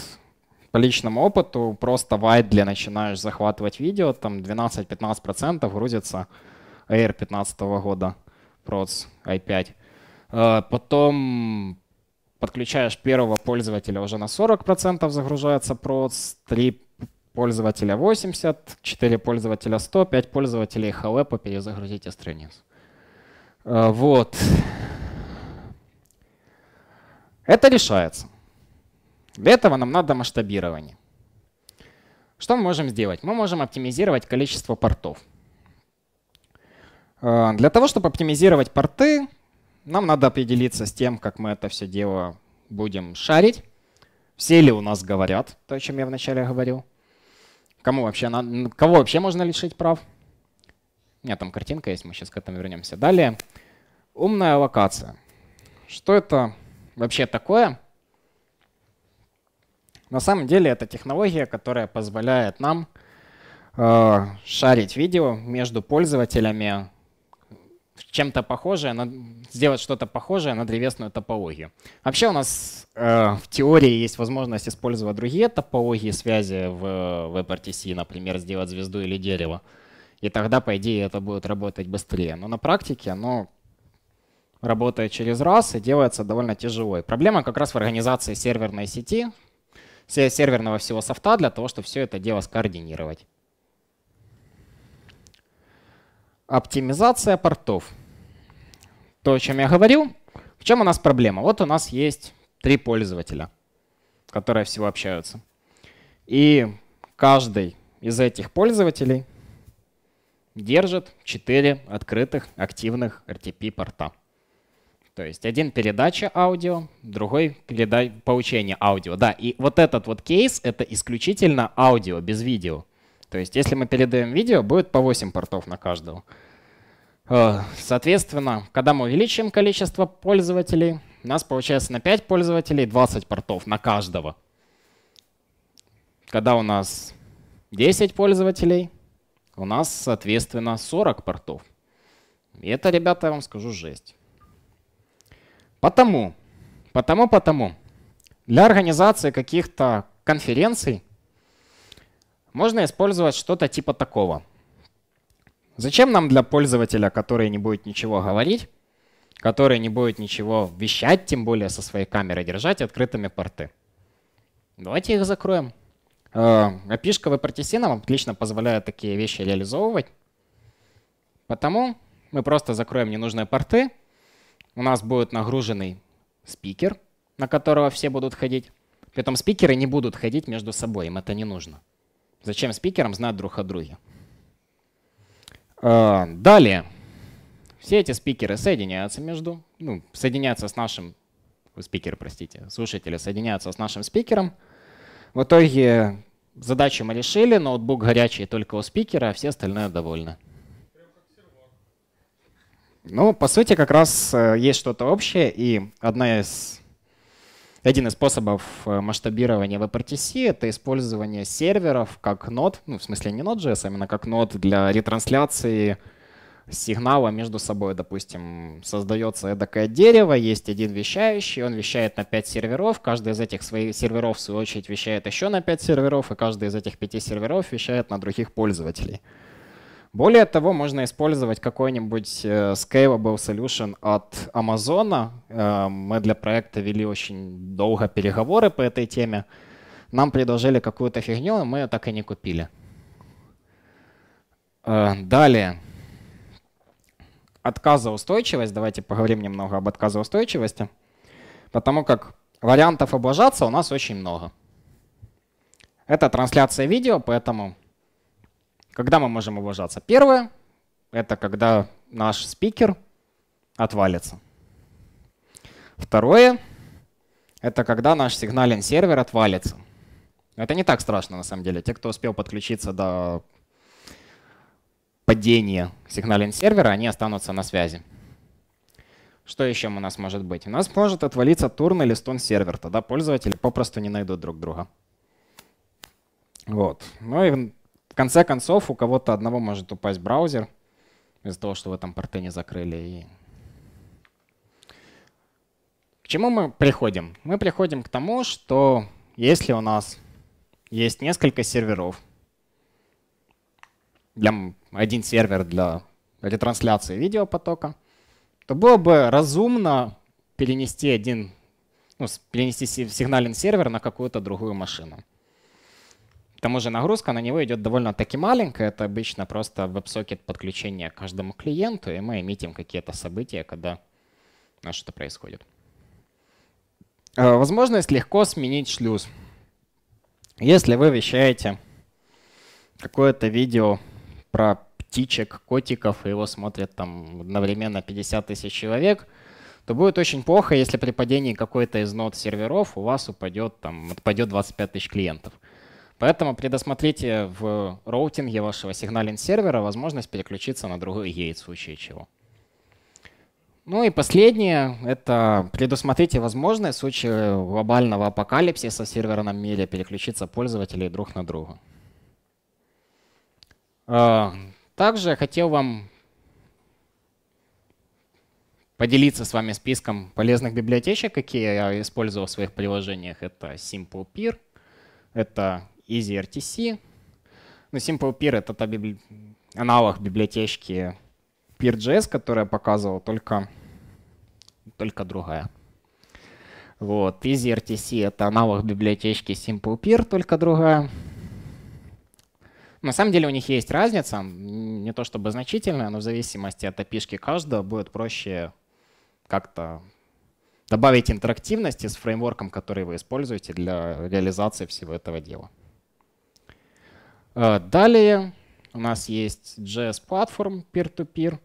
по личному опыту, просто widely начинаешь захватывать видео, там 12-15% грузится Air 15 года, PROS i5. Э, потом подключаешь первого пользователя, уже на 40% загружается проц, 3 пользователя 80, 4 пользователя 100, 5 пользователей халепа перезагрузите страницу. Э, вот. Это решается. Для этого нам надо масштабирование. Что мы можем сделать? Мы можем оптимизировать количество портов. Э, для того, чтобы оптимизировать порты, нам надо определиться с тем, как мы это все дело будем шарить. Все ли у нас говорят, то, о чем я вначале говорил. Кому вообще, кого вообще можно лишить прав? Нет, там картинка есть, мы сейчас к этому вернемся. Далее, умная локация. Что это вообще такое? На самом деле это технология, которая позволяет нам э, шарить видео между пользователями чем-то похожее, на, сделать что-то похожее на древесную топологию. Вообще у нас э, в теории есть возможность использовать другие топологии связи в WebRTC, например, сделать звезду или дерево. И тогда, по идее, это будет работать быстрее. Но на практике оно работает через раз и делается довольно тяжело. И проблема как раз в организации серверной сети, серверного всего софта для того, чтобы все это дело скоординировать. Оптимизация портов. То, о чем я говорил. В чем у нас проблема? Вот у нас есть три пользователя, которые всего общаются. И каждый из этих пользователей держит 4 открытых активных RTP порта. То есть один передача аудио, другой переда... получение аудио. Да, и вот этот вот кейс — это исключительно аудио, без видео. То есть если мы передаем видео, будет по 8 портов на каждого. Э, соответственно, когда мы увеличим количество пользователей, у нас получается на 5 пользователей 20 портов на каждого. Когда у нас 10 пользователей, у нас, соответственно, 40 портов. И это, ребята, я вам скажу, жесть. Потому, потому, потому, для организации каких-то конференций можно использовать что-то типа такого. Зачем нам для пользователя, который не будет ничего говорить, который не будет ничего вещать, тем более со своей камерой держать открытыми порты? Давайте их закроем. API-шка WebRTC нам отлично позволяет такие вещи реализовывать. Потому мы просто закроем ненужные порты. У нас будет нагруженный спикер, на которого все будут ходить. Притом спикеры не будут ходить между собой, им это не нужно. Зачем спикерам знать друг о друге? А, далее. Все эти спикеры соединяются между, ну, соединяются с нашим, спикеры, простите, слушатели соединяются с нашим спикером. В итоге задачу мы решили, ноутбук горячий только у спикера, а все остальные довольны. Ну, по сути, как раз э, есть что-то общее, и одна из один из способов э, масштабирования WebRTC — это использование серверов как нод, ну, в смысле не Node.js, а именно как нод для ретрансляции сигнала между собой. Допустим, создается эдакое дерево, есть один вещающий, он вещает на 5 серверов, каждый из этих своих серверов, в свою очередь, вещает еще на 5 серверов, и каждый из этих 5 серверов вещает на других пользователей. Более того, можно использовать какой-нибудь э, scalable solution от Amazon. Э, мы для проекта вели очень долго переговоры по этой теме. Нам предложили какую-то фигню, и мы ее так и не купили. Э, далее. Отказоустойчивость. Давайте поговорим немного об отказоустойчивости. Потому как вариантов облажаться у нас очень много. Это трансляция видео, поэтому когда мы можем облажаться? Первое — это когда наш спикер отвалится. Второе — это когда наш сигнален сервер отвалится. Это не так страшно на самом деле. Те, кто успел подключиться до, по падении сигналин сервера они останутся на связи. Что еще у нас может быть? У нас может отвалиться турн или стон сервер, тогда пользователи попросту не найдут друг друга. Вот. Ну и в конце концов у кого-то одного может упасть браузер из-за того, что вы там порты не закрыли. И... К чему мы приходим? Мы приходим к тому, что если у нас есть несколько серверов, для, один сервер для ретрансляции видеопотока, то было бы разумно перенести один, ну, перенести сигнален сервер на какую-то другую машину. Тому же нагрузка на него идет довольно-таки маленькая. Это обычно просто веб-сокет подключения к каждому клиенту, и мы эмитим какие-то события, когда что-то происходит. Э, возможность легко сменить шлюз. Если вы вещаете какое-то видео про птичек, котиков, и его смотрят там одновременно 50 тысяч человек, то будет очень плохо, если при падении какой-то из нод серверов у вас упадет, там, отпадет 25 тысяч клиентов. Поэтому предусмотрите в роутинге вашего сигналин сервера возможность переключиться на другой гейт в случае чего. Ну и последнее — это предусмотрите возможность в случае глобального апокалипсиса в серверном мире переключиться пользователей друг на друга. А, также я хотел вам поделиться с вами списком полезных библиотечек, какие я использовал в своих приложениях. Это SimplePeer, это EasyRTC. Ну, SimplePeer — это та библи... аналог библиотечки Peer.js, которая показывала только, только другая. Вот. EasyRTC — это аналог библиотечки SimplePeer, только другая. На самом деле у них есть разница, не то чтобы значительная, но в зависимости от опишки каждого будет проще как-то добавить интерактивности с фреймворком, который вы используете для реализации всего этого дела. Э, далее у нас есть JS-платформ peer-to-peer.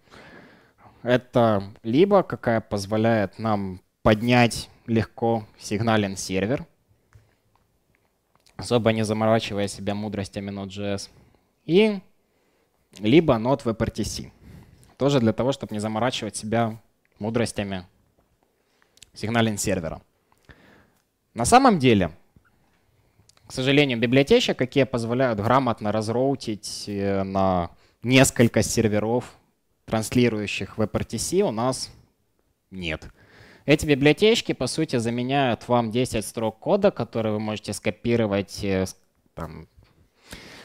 Это либо какая позволяет нам поднять легко сигнален сервер, особо не заморачивая себя мудростями Node.js и либо Node WebRTC. Тоже для того, чтобы не заморачивать себя мудростями сигналин сервера. На самом деле, к сожалению, библиотечек, какие позволяют грамотно разроутить э, на несколько серверов, транслирующих WebRTC, у нас нет. Эти библиотечки, по сути, заменяют вам 10 строк кода, которые вы можете скопировать э, там,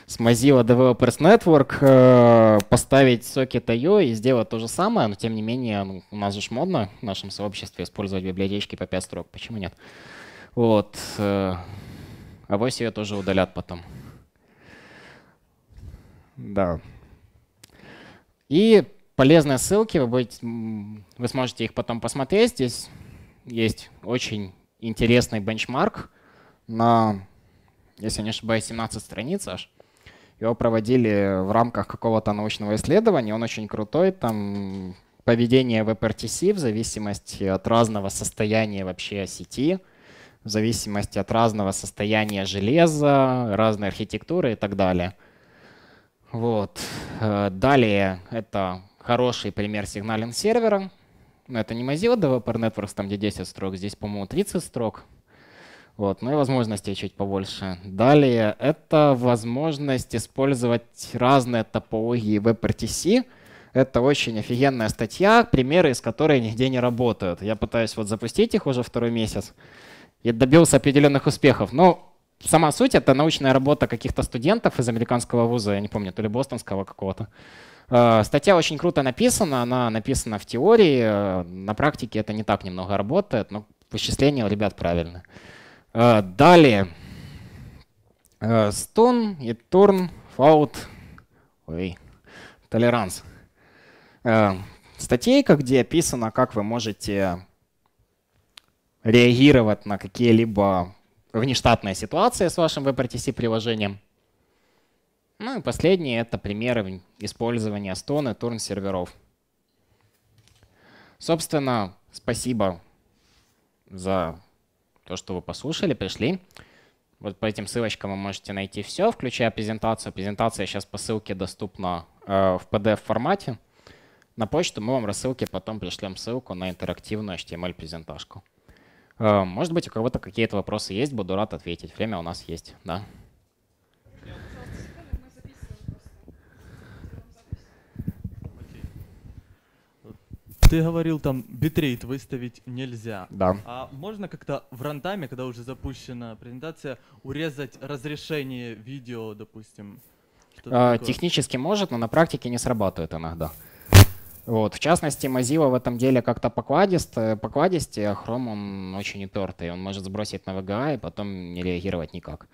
с Mozilla Developers Network э, поставить Socket.io и сделать то же самое, но тем не менее ну, у нас же модно в нашем сообществе использовать библиотечки по 5 строк. Почему нет? Вот. Э, авось ее тоже удалят потом. Да. И полезные ссылки, вы, будете, вы сможете их потом посмотреть. Здесь есть очень интересный бенчмарк на, если не ошибаюсь, 17 страниц аж. Его проводили в рамках какого-то научного исследования. Он очень крутой. Там поведение WebRTC в зависимости от разного состояния вообще сети, в зависимости от разного состояния железа, разной архитектуры и так далее. Вот. Э, далее это хороший пример сигналин сервера. Но это не Mozilla Developer Networks, там где 10 строк, здесь, по-моему, 30 строк. Вот, ну и возможностей чуть побольше. Далее, это возможность использовать разные топологии WebRTC. Это очень офигенная статья, примеры из которой нигде не работают. Я пытаюсь вот запустить их уже второй месяц и добился определенных успехов. Но сама суть — это научная работа каких-то студентов из американского вуза, я не помню, то ли бостонского какого-то. Э, статья очень круто написана, она написана в теории, э, на практике это не так немного работает, но вычисления у ребят правильные. Э, далее. Stone и Turn Fault. Ой, толеранс. Статейка, где описано, как вы можете реагировать на какие-либо внештатные ситуации с вашим WebRTC приложением. Ну и последнее — это примеры использования Stone и Turn серверов. Собственно, спасибо за то, что вы послушали, пришли. Вот по этим ссылочкам вы можете найти все, включая презентацию. Презентация сейчас по ссылке доступна в PDF-формате. На почту мы вам рассылки потом пришлем ссылку на интерактивную HTML-презентажку. Может быть, у кого-то какие-то вопросы есть, буду рад ответить. Время у нас есть, да. Ты говорил, там битрейт выставить нельзя. Да. А можно как-то в рантайме, когда уже запущена презентация, урезать разрешение видео, допустим? А, технически может, но на практике не срабатывает иногда. Вот. В частности, Mozilla в этом деле как-то покладист, покладистее, а Chrome он очень упертый. Он может сбросить на VGA и потом не реагировать никак.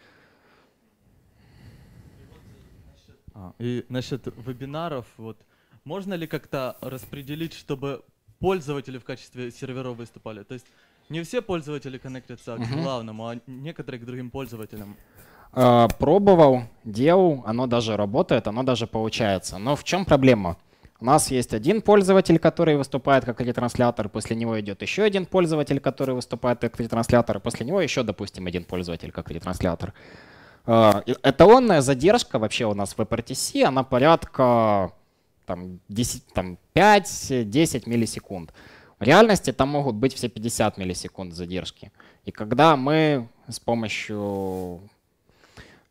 А, и насчет вебинаров, вот можно ли как-то распределить, чтобы пользователи в качестве серверов выступали? То есть не все пользователи коннектятся к главному, а некоторые к другим пользователям. А, пробовал, делал, оно даже работает, оно даже получается. Но в чем проблема? У нас есть один пользователь, который выступает как ретранслятор, после него идет еще один пользователь, который выступает как ретранслятор, после него еще, допустим, один пользователь как ретранслятор. А, эталонная задержка вообще у нас в WebRTC, она порядка там, 10, там 5-10 миллисекунд. В реальности там могут быть все 50 миллисекунд задержки. И когда мы с помощью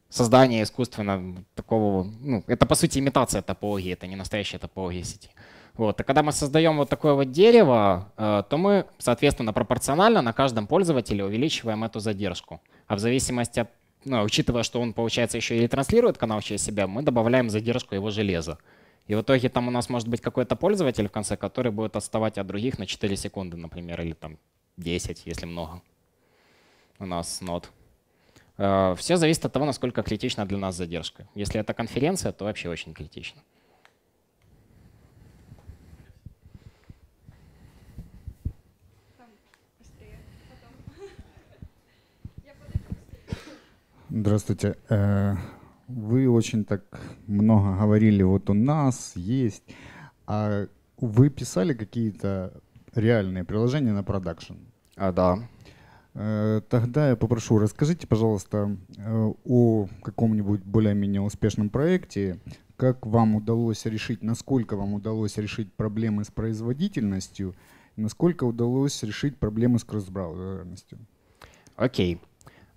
создания искусственно такого, ну, это по сути имитация топологии, это не настоящая топология сети. Вот. И когда мы создаем вот такое вот дерево, э, то мы, соответственно, пропорционально на каждом пользователе увеличиваем эту задержку. А в зависимости от, ну, учитывая, что он, получается, еще и транслирует канал через себя, мы добавляем задержку его железа. И в итоге там у нас может быть какой-то пользователь в конце, который будет отставать от других на 4 секунды, например, или там 10, если много. У нас нот. Э, Все зависит от того, насколько критична для нас задержка. Если это конференция, то вообще очень критично. Здравствуйте. Э, вы очень так много говорили, вот у нас есть. А вы писали какие-то реальные приложения на продакшн? А, да. Э, тогда я попрошу, расскажите, пожалуйста, э, о каком-нибудь более-менее успешном проекте, как вам удалось решить, насколько вам удалось решить проблемы с производительностью, насколько удалось решить проблемы с кросс-браузерностью. Окей.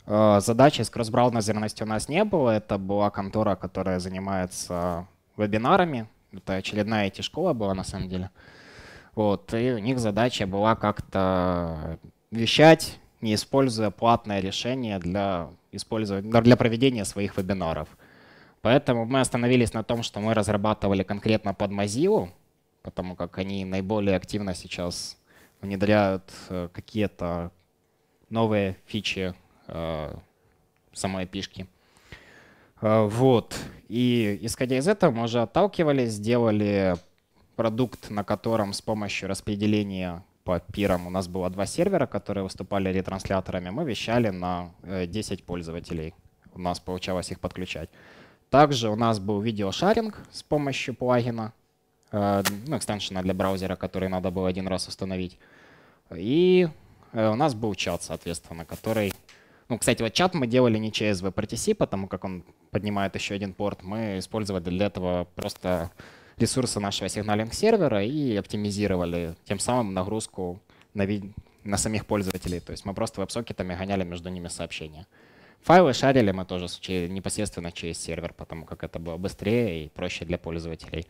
Okay. Э, задачи с кросс-браузерностью у нас не было. Это была контора, которая занимается вебинарами. Это очередная IT-школа была на самом деле. Вот, и у них задача была как-то вещать, не используя платное решение для, использования, для проведения своих вебинаров. Поэтому мы остановились на том, что мы разрабатывали конкретно под Mozilla, потому как они наиболее активно сейчас внедряют э, какие-то новые фичи Э, самой пишки. Э, вот. И исходя из этого мы уже отталкивались, сделали продукт, на котором с помощью распределения по пирам у нас было два сервера, которые выступали ретрансляторами. Мы вещали на 10 э, пользователей. У нас получалось их подключать. Также у нас был видеошаринг с помощью плагина, ну, экстеншена для браузера, который надо было один раз установить. И у нас был чат, соответственно, который ну, кстати, вот чат мы делали не через WebRTC, потому как он поднимает еще один порт. Мы использовали для этого просто ресурсы нашего сигналинг-сервера и оптимизировали тем самым нагрузку на, на самих пользователей. То есть мы просто веб-сокетами гоняли между ними сообщения. Файлы шарили мы тоже непосредственно через сервер, потому как это было быстрее и проще для пользователей.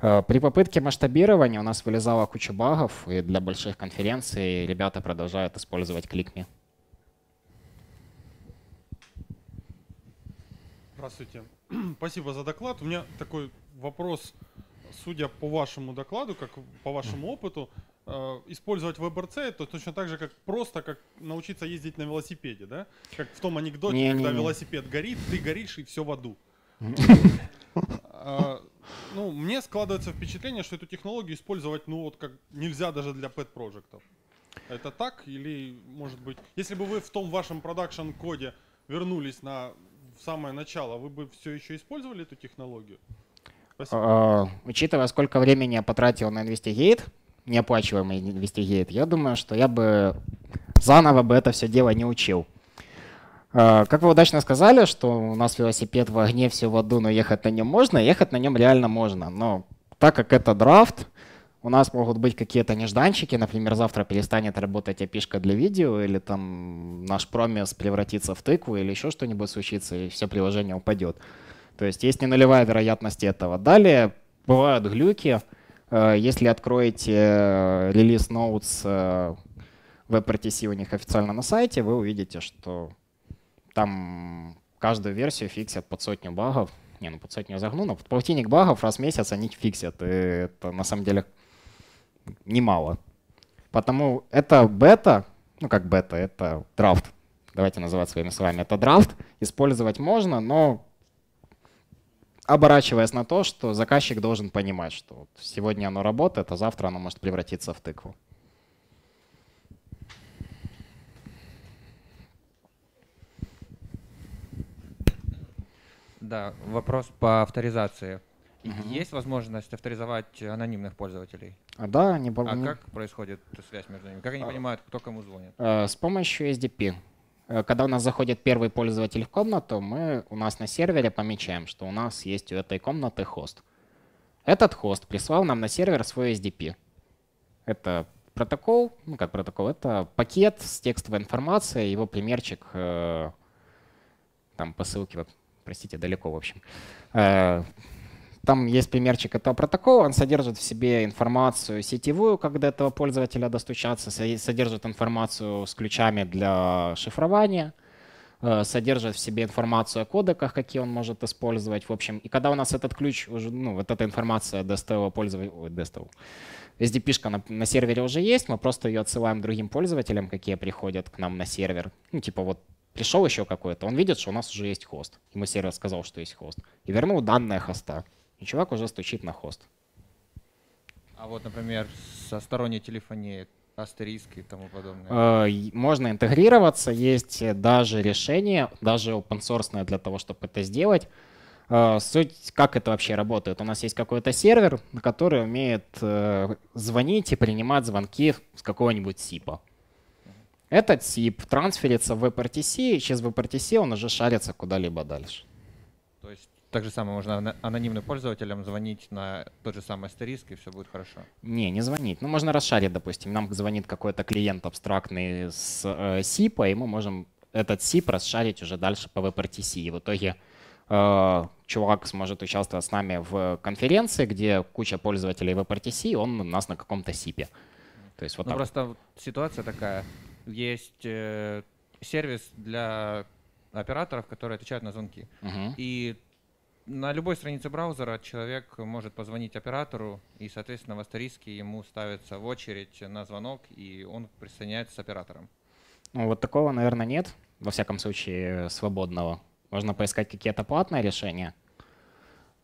Э, при попытке масштабирования у нас вылезала куча багов, и для больших конференций ребята продолжают использовать ClickMe. Здравствуйте. Спасибо за доклад. У меня такой вопрос, судя по вашему докладу, как по вашему опыту, э, использовать WebRC это точно так же, как просто как научиться ездить на велосипеде, да? Как в том анекдоте, не, когда не, не. велосипед горит, ты горишь и все в аду. А, ну, мне складывается впечатление, что эту технологию использовать, ну вот как нельзя даже для pet проектов. Это так или может быть, если бы вы в том вашем продакшн коде вернулись на самое начало, вы бы все еще использовали эту технологию? А, учитывая, сколько времени я потратил на Investigate, неоплачиваемый Investigate, я думаю, что я бы заново бы это все дело не учил. А, как вы удачно сказали, что у нас велосипед в огне, все в аду, но ехать на нем можно, ехать на нем реально можно. Но так как это драфт, у нас могут быть какие-то нежданчики, например, завтра перестанет работать опишка для видео, или там наш промис превратится в тыкву, или еще что-нибудь случится, и все приложение упадет. То есть есть не нулевая вероятность этого. Далее бывают глюки. Э, если откроете э, релиз Notes э, WebRTC у них официально на сайте, вы увидите, что там каждую версию фиксят под сотню багов. Не, ну под сотню загну, но полтинник багов раз в месяц они фиксят. И это на самом деле немало. Потому это бета, ну как бета, это драфт. Давайте называть своими словами. Это драфт. Использовать можно, но оборачиваясь на то, что заказчик должен понимать, что вот сегодня оно работает, а завтра оно может превратиться в тыкву. Да, вопрос по авторизации. Угу. Есть возможность авторизовать анонимных пользователей? А, да, не А как происходит связь между ними? Как они а, понимают, кто кому звонит? Э, с помощью SDP. Э, когда у нас заходит первый пользователь в комнату, мы у нас на сервере помечаем, что у нас есть у этой комнаты хост. Этот хост прислал нам на сервер свой SDP. Это протокол, ну как протокол, это пакет с текстовой информацией, его примерчик э, там по ссылке, простите, далеко в общем. Э, там есть примерчик этого протокола, он содержит в себе информацию сетевую, как до этого пользователя достучаться, содержит информацию с ключами для шифрования, э, содержит в себе информацию о кодеках, какие он может использовать. В общем, и когда у нас этот ключ, уже, ну, вот эта информация DSTO пользователя, ой, DSTO, SDP на, на сервере уже есть, мы просто ее отсылаем другим пользователям, какие приходят к нам на сервер. Ну, типа вот пришел еще какой-то, он видит, что у нас уже есть хост. Ему сервер сказал, что есть хост. И вернул данные хоста и чувак уже стучит на хост. А вот, например, со сторонней телефонии, астериск и тому подобное? Э, можно интегрироваться, есть даже решение, даже open source для того, чтобы это сделать. Э, суть, как это вообще работает? У нас есть какой-то сервер, который умеет э, звонить и принимать звонки с какого-нибудь СИПа. Этот СИП трансферится в WebRTC, и через WebRTC он уже шарится куда-либо дальше. Так же самое можно анонимным пользователям звонить на тот же самый астериск, и все будет хорошо. Не, не звонить. Ну, можно расшарить, допустим. Нам звонит какой-то клиент абстрактный с э, SIP, и мы можем этот SIP расшарить уже дальше по WebRTC. И в итоге э, чувак сможет участвовать с нами в конференции, где куча пользователей WebRTC, он у нас на каком-то SIP. То есть вот ну, просто ситуация такая. Есть э, сервис для операторов, которые отвечают на звонки. Uh-huh. И на любой странице браузера человек может позвонить оператору, и, соответственно, в астериске ему ставится в очередь на звонок, и он присоединяется с оператором. Ну, вот такого, наверное, нет, во всяком случае, свободного. Можно поискать какие-то платные решения.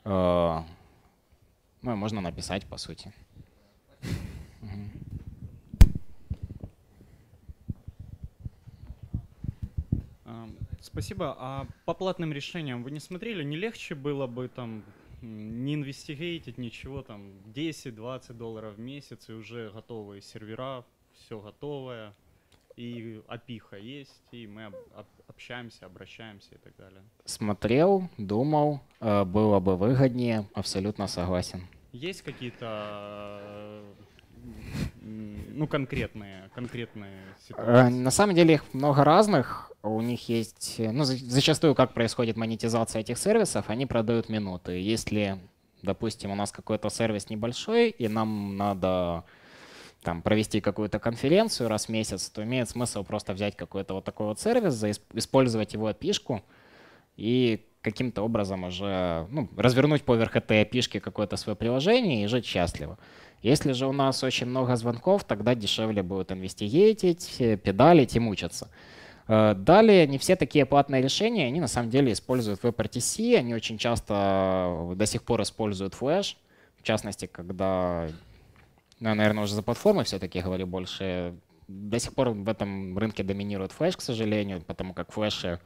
Э, ну, можно написать, по сути. Спасибо. А по платным решениям вы не смотрели? Не легче было бы там не инвестигейтить ничего, там 10-20 долларов в месяц и уже готовые сервера, все готовое, и опиха есть, и мы общаемся, обращаемся и так далее. Смотрел, думал, э, было бы выгоднее, абсолютно согласен. Есть какие-то ну, конкретные, конкретные ситуации? На самом деле их много разных. У них есть, ну, зачастую как происходит монетизация этих сервисов, они продают минуты. Если, допустим, у нас какой-то сервис небольшой, и нам надо там, провести какую-то конференцию раз в месяц, то имеет смысл просто взять какой-то вот такой вот сервис, использовать его API и каким-то образом уже ну, развернуть поверх этой API какое-то свое приложение и жить счастливо. Если же у нас очень много звонков, тогда дешевле будет инвестигейтить, педалить и мучаться. Э, далее, не все такие платные решения, они на самом деле используют WebRTC, они очень часто до сих пор используют Flash, в частности, когда, ну, я, наверное, уже за платформой все-таки говорю больше, до сих пор в этом рынке доминирует Flash, к сожалению, потому как флеши,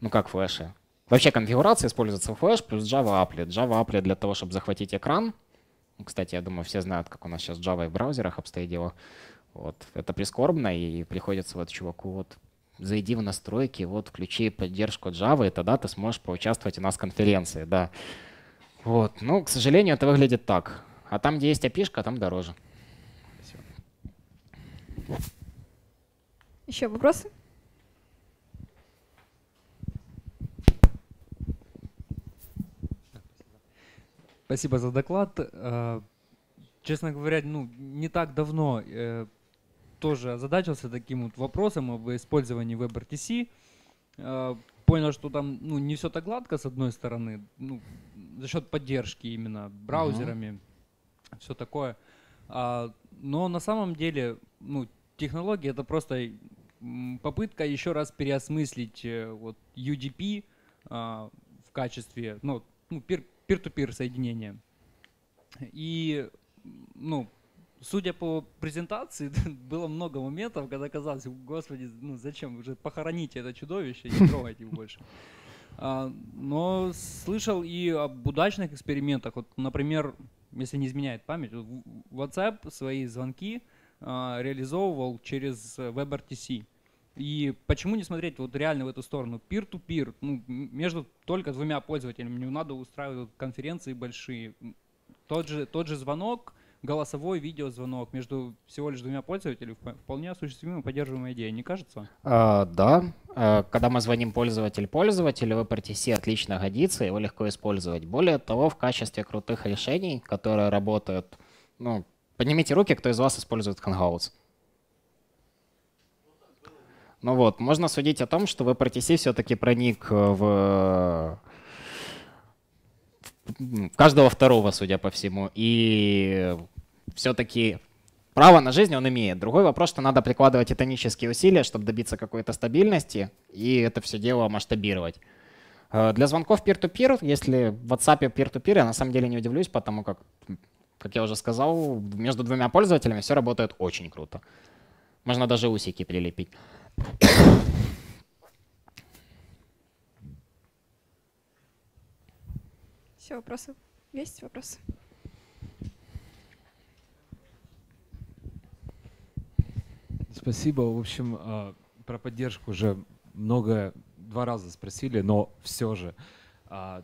ну как флеши, вообще конфигурация используется Flash плюс Java Applet. Java Applet для того, чтобы захватить экран, кстати, я думаю, все знают, как у нас сейчас Java в браузерах обстоит дело. Вот. Это прискорбно, и приходится вот чуваку вот зайди в настройки, вот включи поддержку Java, и тогда ты сможешь поучаствовать у нас в конференции, да. Вот, ну, к сожалению, это выглядит так. А там, где есть api там дороже. Еще вопросы? Спасибо за доклад. Э, честно говоря, ну, не так давно э, тоже озадачился таким вот вопросом об использовании WebRTC. Э, понял, что там ну, не все так гладко, с одной стороны, ну, за счет поддержки именно браузерами, uh-huh. все такое. А, но на самом деле, ну, технология это просто попытка еще раз переосмыслить вот UDP а, в качестве, ну, ну пир, peer-to-peer соединение. И, ну, судя по презентации, было много моментов, когда казалось, господи, ну зачем, уже похороните это чудовище, не трогайте его больше. А, но слышал и об удачных экспериментах. Вот, например, если не изменяет память, WhatsApp свои звонки а, реализовывал через WebRTC. И почему не смотреть вот реально в эту сторону? Peer-to-peer, ну, между только двумя пользователями, не надо устраивать конференции большие. Тот же, тот же звонок, голосовой видеозвонок между всего лишь двумя пользователями вполне осуществимая поддерживаемая идея, не кажется? А, да. А, когда мы звоним пользователь пользователю, WebRTC отлично годится, его легко использовать. Более того, в качестве крутых решений, которые работают, ну, поднимите руки, кто из вас использует Hangouts. Ну вот, можно судить о том, что WebRTC все-таки проник э, в, каждого второго, судя по всему. И все-таки право на жизнь он имеет. Другой вопрос, что надо прикладывать титанические усилия, чтобы добиться какой-то стабильности и это все дело масштабировать. Э, для звонков peer-to-peer, если в WhatsApp peer-to-peer, я на самом деле не удивлюсь, потому как, как я уже сказал, между двумя пользователями все работает очень круто. Можно даже усики прилепить. Все, вопросы? Есть вопросы? Спасибо. В общем, а, про поддержку уже много, два раза спросили, но все же. А,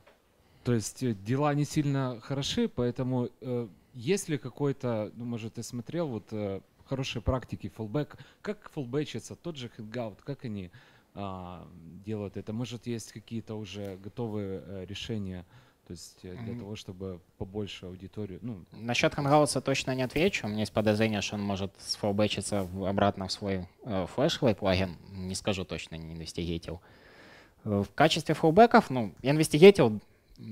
то есть э, дела не сильно хороши, поэтому э, есть ли какой-то, ну, может, ты смотрел, вот э, хорошие практики, фоллбэк. Как фоллбэчится тот же Hangout, как они а, делают это? Может, есть какие-то уже готовые а, решения? То есть э, для того, чтобы побольше аудиторию. Ну. Насчет Hangouts точно не отвечу. У меня есть подозрение, что он может сфолбэчиться обратно в свой э, флешевый плагин. Не скажу точно, не инвестигейтил. Э, в качестве фоллбэков, ну, я инвестигейтил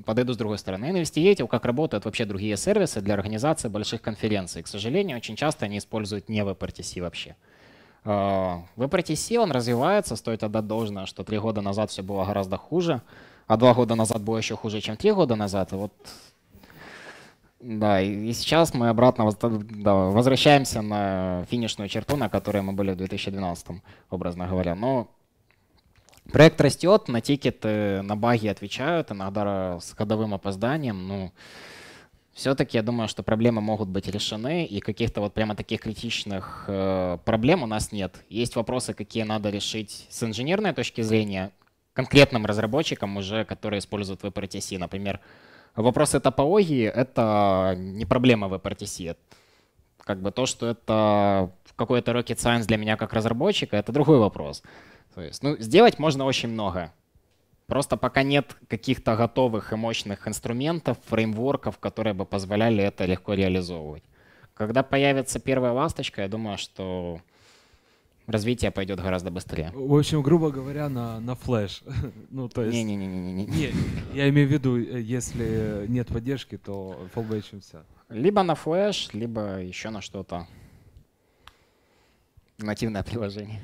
подойду с другой стороны. Investigative, как работают вообще другие сервисы для организации больших конференций. К сожалению, очень часто они используют не WebRTC вообще. А, WebRTC, он развивается, стоит отдать должное, что три года назад все было гораздо хуже, а два года назад было еще хуже, чем три года назад. И вот да, и сейчас мы обратно возвращаемся на финишную черту, на которой мы были в 2012, образно говоря. Но Проект растет, на тикеты, на баги отвечают, иногда с ходовым опозданием. Ну, все-таки я думаю, что проблемы могут быть решены, и каких-то вот прямо таких критичных э, проблем у нас нет. Есть вопросы, какие надо решить с инженерной точки зрения, конкретным разработчикам уже, которые используют WebRTC. Например, вопросы топологии — это не проблема WebRTC. Как бы то, что это какой-то rocket science для меня как разработчика, это другой вопрос. То есть, ну, сделать можно очень много. Просто пока нет каких-то готовых и мощных инструментов, фреймворков, которые бы позволяли это легко реализовывать. Когда появится первая ласточка, я думаю, что развитие пойдет гораздо быстрее. В общем, грубо говоря, на, на флеш. ну, то есть... Не-не-не. Не, я имею в виду, если нет поддержки, то фоллбэчимся. Либо на флеш, либо еще на что-то. Нативное приложение.